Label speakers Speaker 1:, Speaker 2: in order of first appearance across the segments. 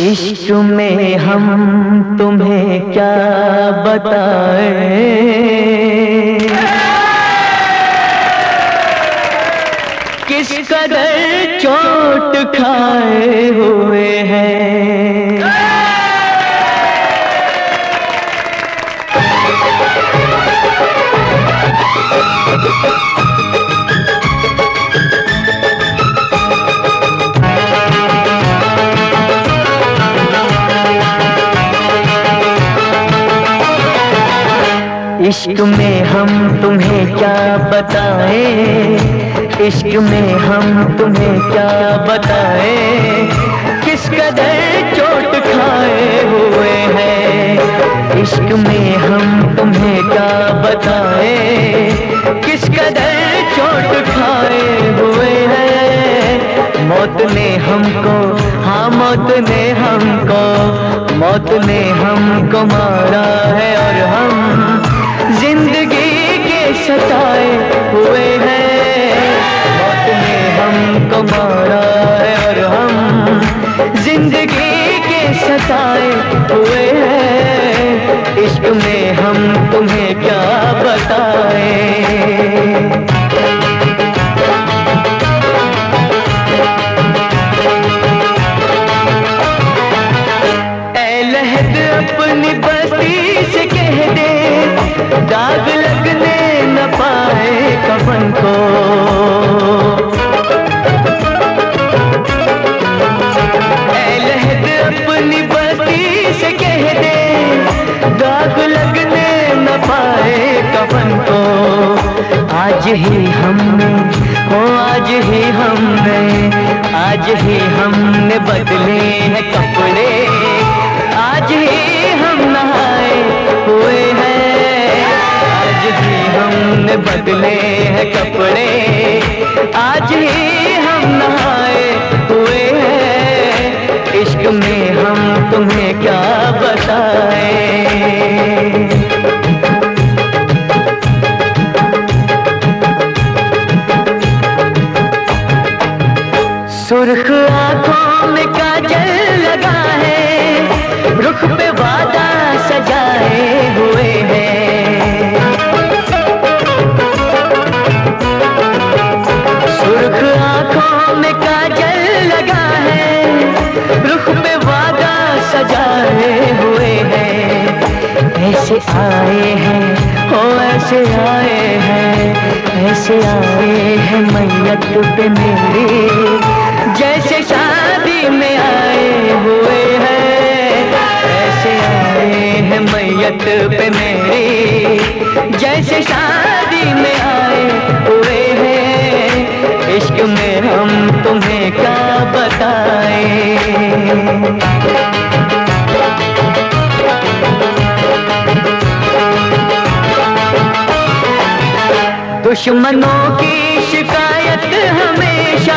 Speaker 1: इश्क में हम तुम्हें क्या बताए? किस कदर चोट खाए हुए हैं? इश्क में हम तुम्हें क्या बताएँ? इश्क में हम तुम्हें क्या बताएँ? किस कदर चोट खाए हुए हैं? इश्क में हम तुम्हें क्या बताएँ? किस कदर चोट खाए हुए हैं? मौत ने हमको हाँ मौत ने हमको, मौत ने हमको मारा है और हम ज़िंदगी के सताए हुए हैं। मौत ने हमको मारा है और हम ज़िंदगी के सताए हुए हैं। इश्क में हम तुम्हें क्या बताएँ? अपनी बस्ती से कह दे। दाग लगने न पाए कफन को। लहद अपनी से कह दे, दाग लगने न पाए कफन को। आज ही हमने हो आज ही हमने आज ही हमने बदले हैं कपड़े। आज ही हम बदले हैं कपड़े। आज ही हम नहाए हुए हैं। इश्क में हम तुम्हें क्या बताएँ? सुर्ख ऐसे आए हैं हो ऐसे आए हैं, ऐसे आए हैं मैयत पे मेरी। जैसे शादी में आए हुए हैं, ऐसे आए हैं मैयत पे मेरी। जैसे शादी में आए हुए हैं, इश्क में हम तुम्हें क्या बताएँ। दुश्मनों की शिकायत हमेशा।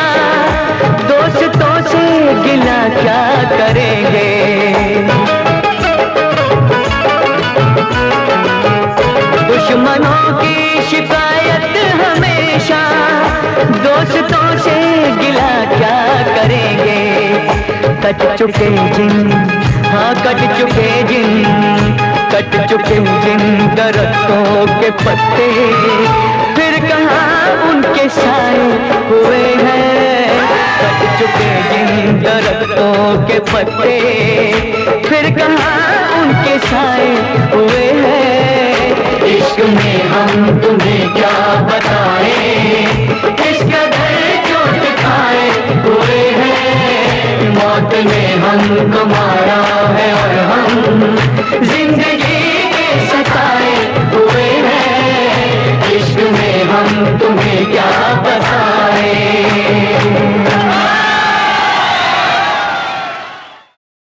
Speaker 1: दोस्तों से गिला क्या करेंगे? दुश्मनों की शिकायत हमेशा। दोस्तों से गिला क्या करेंगे? कट चुके जिन हाँ कट चुके जिन। कट चुके जिन दरख्तों के पत्ते। कहाँ उनके साए हुए हैं? कट चुके जिन दरख्तों के पत्ते। फिर कहाँ उनके साए हुए हैं? इश्क में हम तुम्हें क्या बताएँ? इस कदर चोट खाए हुए हैं। मौत ने हमको मारा है और हम ज़िंदगी